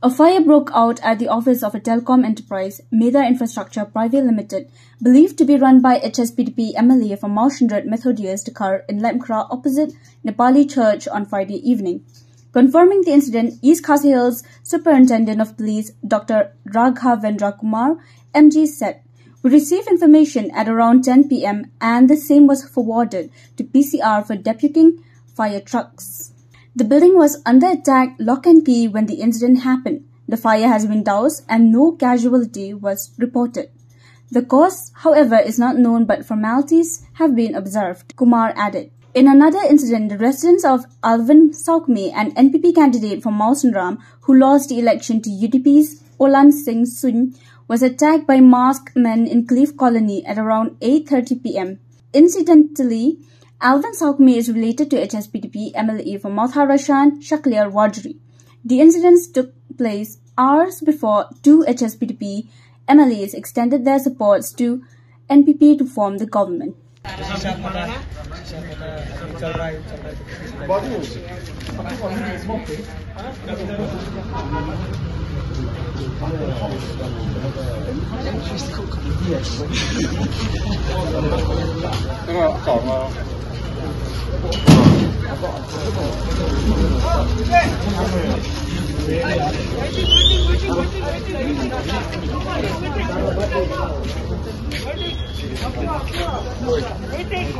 A fire broke out at the office of a telecom enterprise, Meda Infrastructure Private Limited, believed to be run by HSPDP MLA from Mawshynrut Methodius Dkhar in Lemkra opposite Nepali Church on Friday evening. Confirming the incident, East Khasi Hills Superintendent of Police Dr. Raghavendra Kumar MG said, We received information at around 10 pm and the same was forwarded to PCR for deputing fire trucks. The building was under attack lock and key when the incident happened. The fire has been doused and no casualty was reported. The cause, however, is not known but formalities have been observed, Kumar added. In another incident, the residents of Alvin Sawkmie, an NPP candidate from Mawsynram who lost the election to UDP's Ollan Singh Suin, was attacked by masked men in Cliff Colony at around 8.30 pm. Incidentally, Alvin Sawkmie is related to HSPDP MLA from Mawthadraishan Shakliar Warjri. The incidents took place hours before two HSPDP MLAs extended their supports to NPP to form the government. Waiting.